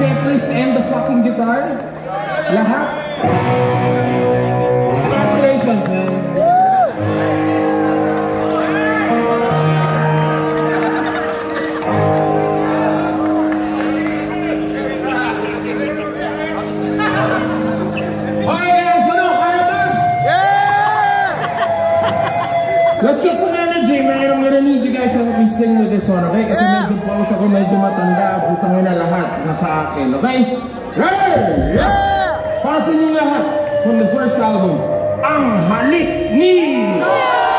setlist end the fucking guitar? Lahat? Congratulations, man. Okay guys, ano? Kaya ba? Let's get sing with this one, okay? Kasi medyo pause ako, medyo matanda. Putang ina lahat nasa akin, okay? Ready? Yeah! Para sa inyo lahat, from the first album, Ang Halik Ni! Thank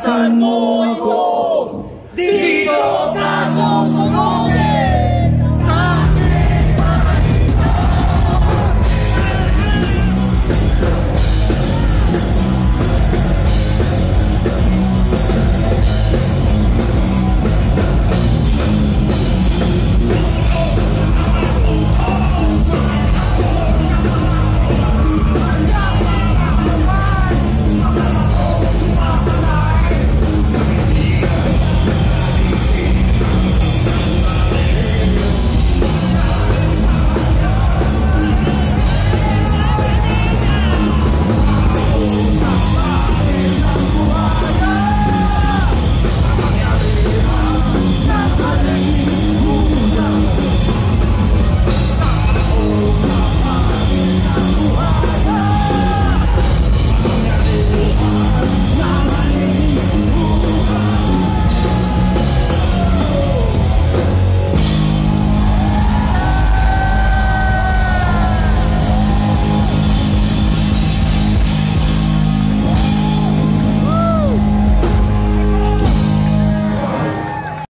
pasar mo.